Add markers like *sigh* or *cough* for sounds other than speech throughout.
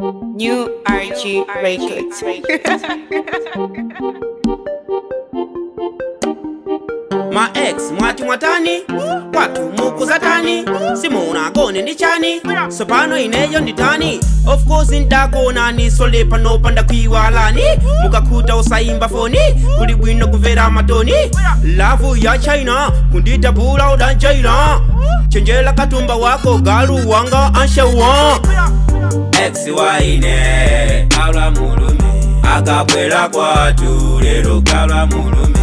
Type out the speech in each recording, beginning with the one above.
New RG Records. *laughs* ma ex mwati mwatani watu mukuzatani simunagone ndi chani sopano ineyo nditani of course ndakonani sole pano panda pandakwiwalani mukakhuta usayimba foni kuli bwino kuvera matoni lavu ya china kunditapula udanjaira chenjera katumba wako galu wanga anshauwa exiwaine kalwa mulume akabwera kwatu lero kalwa mulume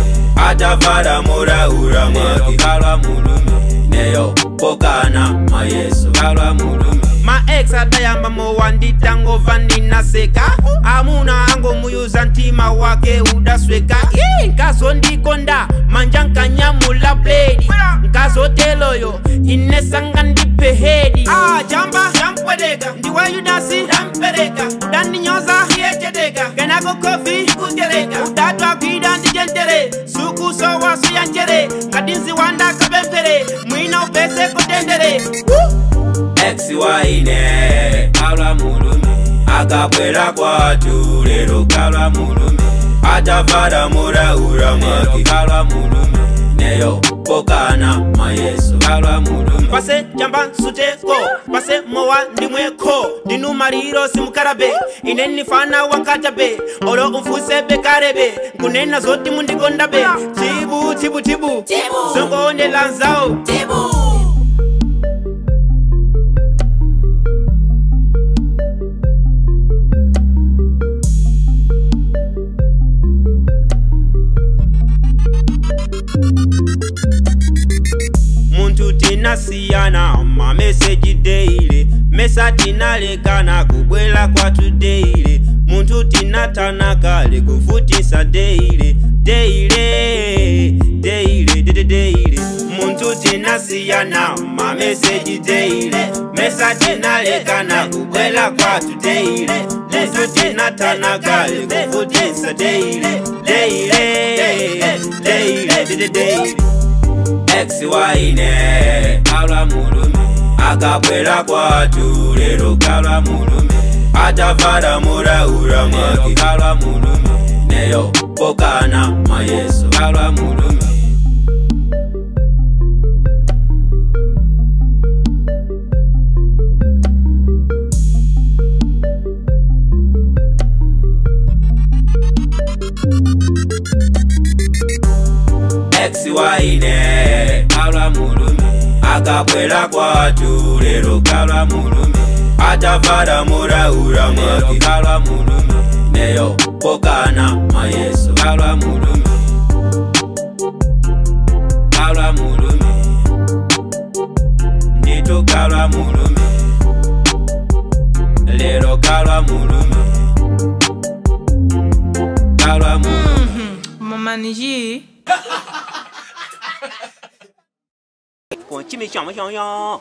atavala mulaula mwake kalwa mulume neyo kokana mayesu kalwa mulume maex atayamba mowandita ngova ninaseka amuna ango muyuza ntima wake udasweka nkazo ndikonda manja nkanyamula bledi nkazo teloyo inesanga ndipehedi ah, jamba kwedega ndiwa yudasi dampereka daninyoza iecedega genago kofi kugereka udatwakuida ndijentere suku sowa suyancere ngadinziwanda kabempere mwina upese kutendere xwaine kalwa mulume akabwera kwatu lelo kalwa mulume atafara murahura mwakekalwa mulume neyo poka pase jamba suteko pase mowa ndimweko ndinumariro simukarabe ine nifana wakatabe oro umfuse bekarebe nkunena zoti mundikondabe tibu tibu tibu zongoonde lanzao tibu, tibu. tibu. tibu. tibu. tibu. tibu. inasiyana mameseji deile mesa tinalekana kubwela kwatu deile muntu tinatanaka likufutisa deile deile deile dede deile muntu tinasiyana mameseji deile mesa tinalekana kubwela kwatu deile muntu tinatanaka likufutisa deile deile deile dede deile exiwaine kalwa mulume akabwera kwatu lero kalwa mulume atavala murahura mwake kalwa mulume neyo pokana mwayesu ex waine kabla mulume akakwera kwatu lero kabla mulume atafara muraura mwake kabla mulume neyo pokana mayeso kabla mulume kabla mulume ndito kabla mulume lero kabla mulume kabla mulume mm -hmm. mama nijii *laughs* 姐妹想不想要，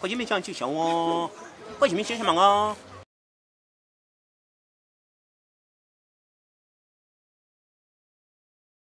伙计们想就想我，伙计们想什么啊？